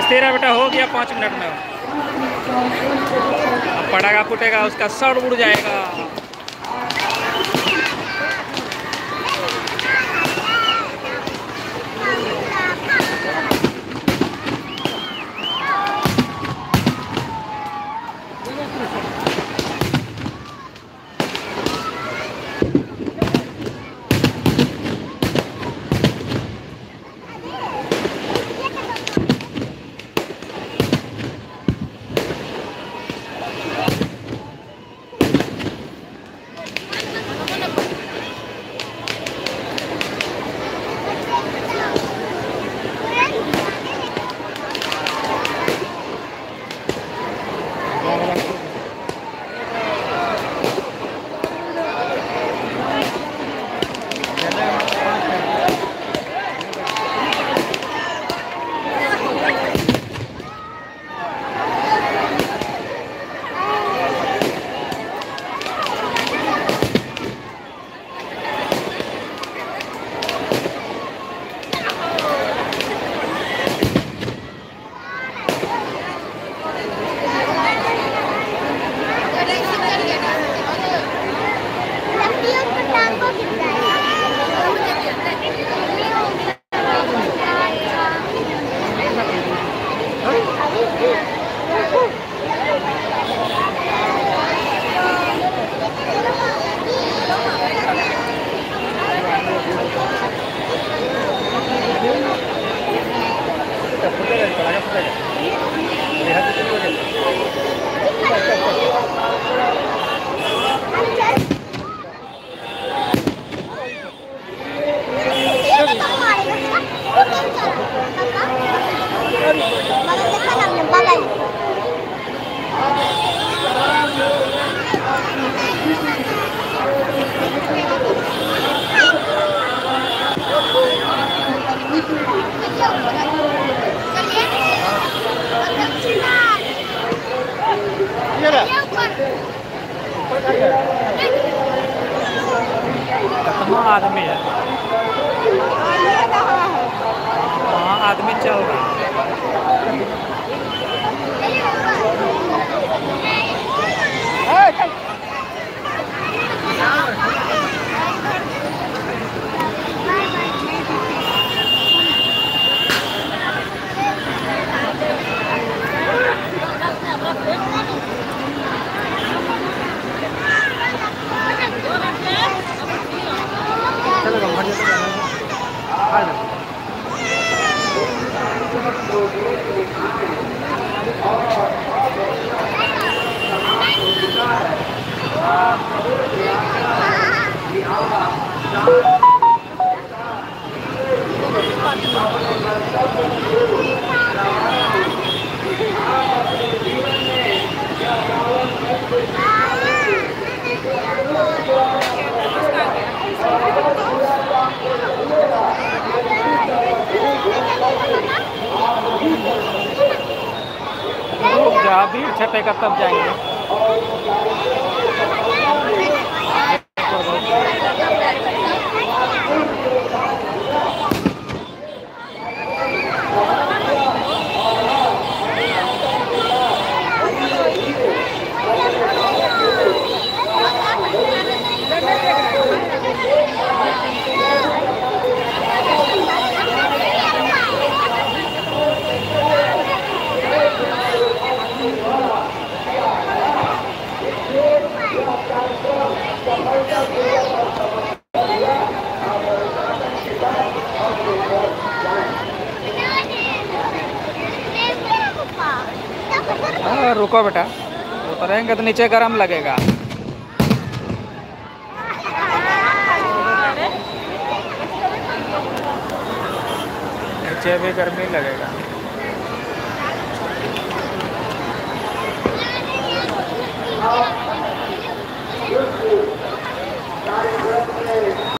तेरा बेटा हो गया पाँच मिनट में। पड़ेगा फूटेगा उसका सड़ उड़ जाएगा। Maganda ka lang ng bagay. Tatama रुक जा भीड़ छपेगा तब जाएँगे। हाँ, रुको बेटा। उतरेंगे तो नीचे गर्म लगेगा। नीचे भी गर्मी लगेगा।